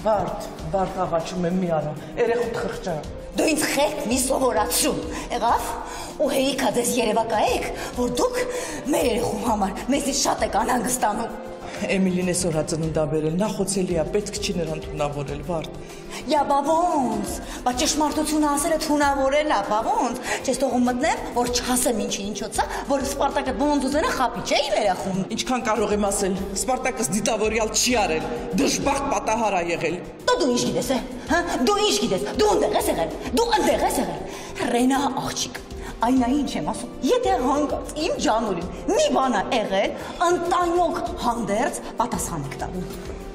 Բարդ, բարդ աղաչում եմ մի արա, երեխուտ խղճան։ Դու ինձ խեղք մի սովորացրում, էղավ, ու հեիքա ձեզ երևակայեք, որ դուք մեր երեխում համար մեզի շատ եք անանգստանում։ Եմիլին է սորա ծննդաբերել, նախոցելի է, պետք չի նրան թունավորել, վարդ։ Յա բա ոնց։ Բա ճշմարտությունը ասելը թունավորել է, բա ոնց։ Չես թողում մտնեմ, որ չհասեմ ինչի ինչոցա, որ Սպարտակը ոնց ուզենա խապի, չէ՞ երախում։ Ինչքան կարող եմ ասել, Սպարտակս դիտավորյալ չի արել, դժբախտ պատահար է եղել։ Դու դու ինչ գիտես, հա? Դու ինչ գիտես։ Դու ընդեղ ես եղել։ Դու ընդեղ ես եղել։ Ռենա աղջիկ, Այնա ինչ եմ ասում, եթե հանգած իմ ջանուրին մի բան է եղել, ընտանյոք հանդերձ պատասխան եք տալու։